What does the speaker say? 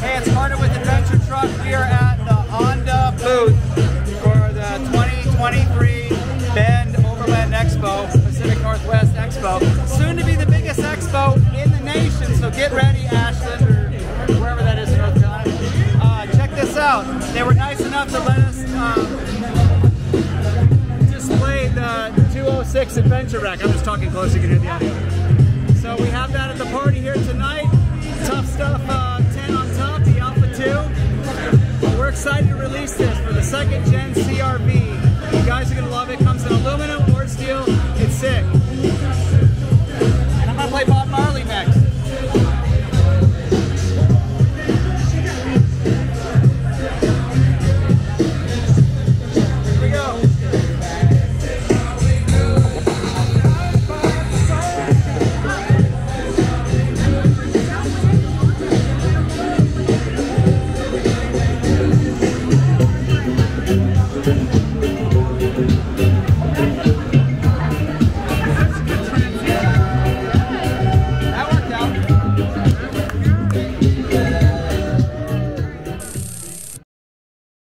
Hey, it's Carter with Adventure Truck here at the Honda booth for the 2023 Bend Overland Expo, Pacific Northwest Expo. Soon to be the biggest expo in the nation, so get ready, Ashland, or wherever that is in North Carolina. Uh, check this out. They were nice enough to let us um, display the 206 Adventure Rack. I'm just talking close, you can hear the audio. Excited to release this for the second gen CRV.